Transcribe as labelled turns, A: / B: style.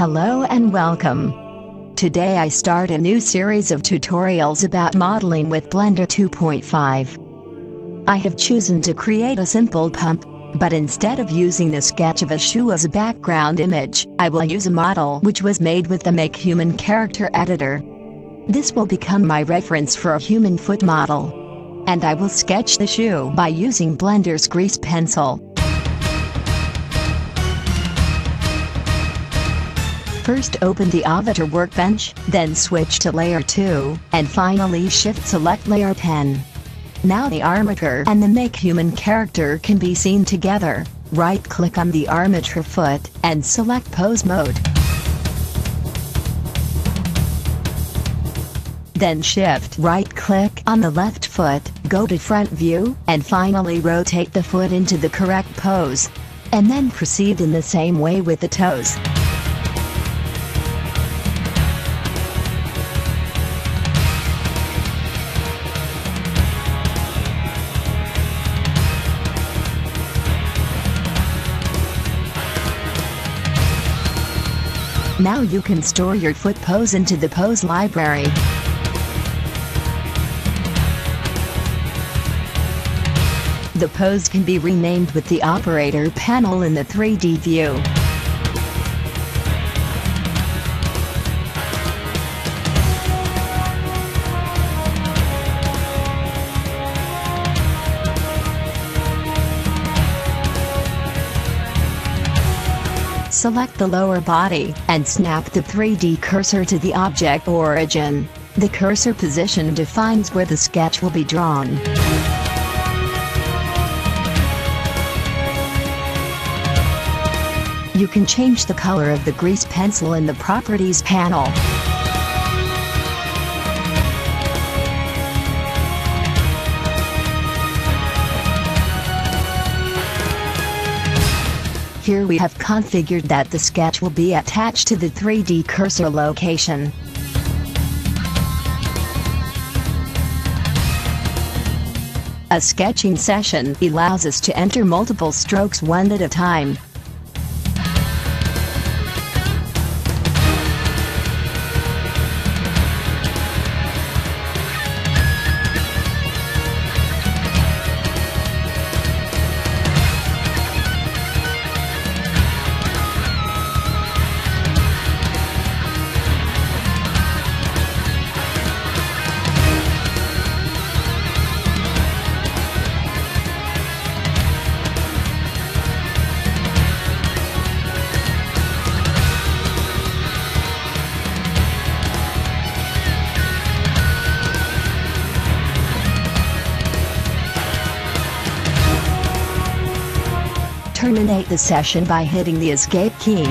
A: Hello and welcome. Today I start a new series of tutorials about modeling with Blender 2.5. I have chosen to create a simple pump, but instead of using the sketch of a shoe as a background image, I will use a model which was made with the MakeHuman Character Editor. This will become my reference for a human foot model. And I will sketch the shoe by using Blender's Grease Pencil. First open the Avatar workbench, then switch to Layer 2, and finally Shift select Layer 10. Now the armature and the MakeHuman character can be seen together. Right-click on the armature foot, and select Pose Mode. Then shift right-click on the left foot, go to front view, and finally rotate the foot into the correct pose. And then proceed in the same way with the toes. Now you can store your foot pose into the pose library. The pose can be renamed with the operator panel in the 3D view. Select the lower body, and snap the 3D cursor to the object origin. The cursor position defines where the sketch will be drawn. You can change the color of the grease pencil in the Properties panel. Here we have configured that the sketch will be attached to the 3D cursor location. A sketching session allows us to enter multiple strokes one at a time. Terminate the session by hitting the escape key.